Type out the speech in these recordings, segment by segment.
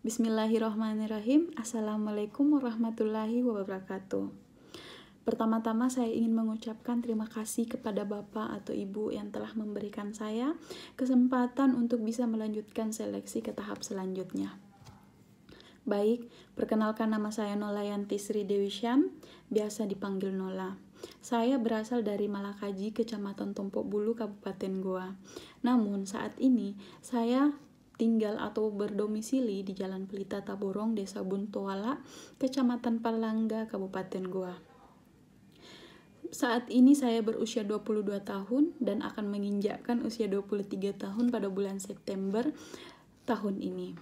Bismillahirrahmanirrahim. Assalamualaikum warahmatullahi wabarakatuh. Pertama-tama saya ingin mengucapkan terima kasih kepada Bapak atau Ibu yang telah memberikan saya kesempatan untuk bisa melanjutkan seleksi ke tahap selanjutnya. Baik, perkenalkan nama saya Nola Yanti Sri Dewi Syam, biasa dipanggil Nola. Saya berasal dari Malakaji, Kecamatan Tompok Bulu, Kabupaten Goa. Namun saat ini saya tinggal atau berdomisili di Jalan Pelita Taborong, Desa Buntuala, Kecamatan Palangga, Kabupaten Goa. Saat ini saya berusia 22 tahun dan akan menginjakkan usia 23 tahun pada bulan September tahun ini.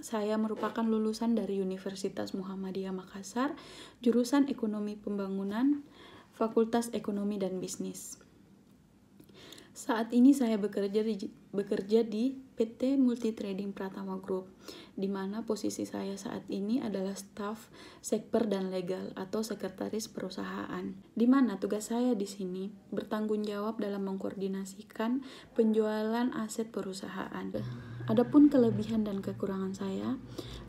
Saya merupakan lulusan dari Universitas Muhammadiyah Makassar, jurusan Ekonomi Pembangunan, Fakultas Ekonomi dan Bisnis. Saat ini saya bekerja di, bekerja di PT Multi Trading Pratama Group, di mana posisi saya saat ini adalah staf sekper dan legal atau sekretaris perusahaan. Di mana tugas saya di sini bertanggung jawab dalam mengkoordinasikan penjualan aset perusahaan. Adapun kelebihan dan kekurangan saya,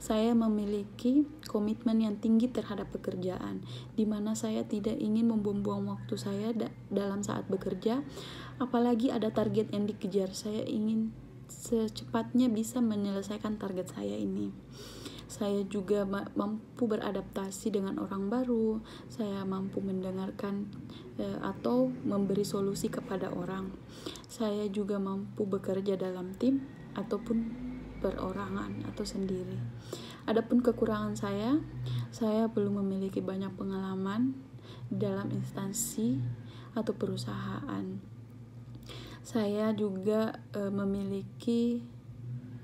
saya memiliki komitmen yang tinggi terhadap pekerjaan, di mana saya tidak ingin membuang-buang waktu saya da dalam saat bekerja, apalagi ada target yang dikejar. Saya ingin secepatnya bisa menyelesaikan target saya ini. Saya juga mampu beradaptasi dengan orang baru. Saya mampu mendengarkan e, atau memberi solusi kepada orang. Saya juga mampu bekerja dalam tim ataupun perorangan atau sendiri. Adapun kekurangan saya, saya belum memiliki banyak pengalaman dalam instansi atau perusahaan. Saya juga e, memiliki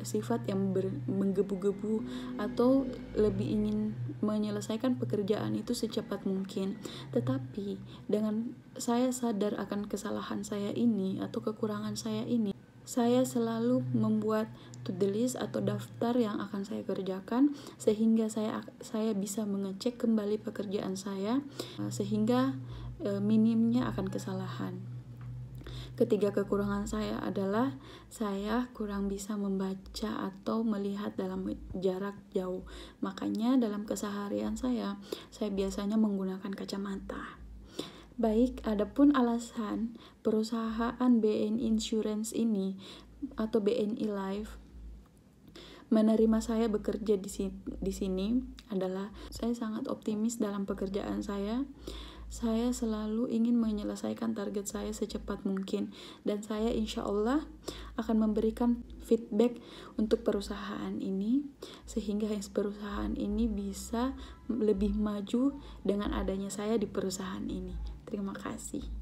sifat yang menggebu-gebu atau lebih ingin menyelesaikan pekerjaan itu secepat mungkin. Tetapi dengan saya sadar akan kesalahan saya ini atau kekurangan saya ini, saya selalu membuat to-do list atau daftar yang akan saya kerjakan sehingga saya saya bisa mengecek kembali pekerjaan saya eh, sehingga e, minimnya akan kesalahan. Ketiga kekurangan saya adalah saya kurang bisa membaca atau melihat dalam jarak jauh. Makanya dalam keseharian saya saya biasanya menggunakan kacamata. Baik, adapun alasan perusahaan BNI Insurance ini atau BNI Life menerima saya bekerja di sini, di sini adalah saya sangat optimis dalam pekerjaan saya. Saya selalu ingin menyelesaikan target saya secepat mungkin dan saya insya Allah akan memberikan feedback untuk perusahaan ini sehingga perusahaan ini bisa lebih maju dengan adanya saya di perusahaan ini. Terima kasih.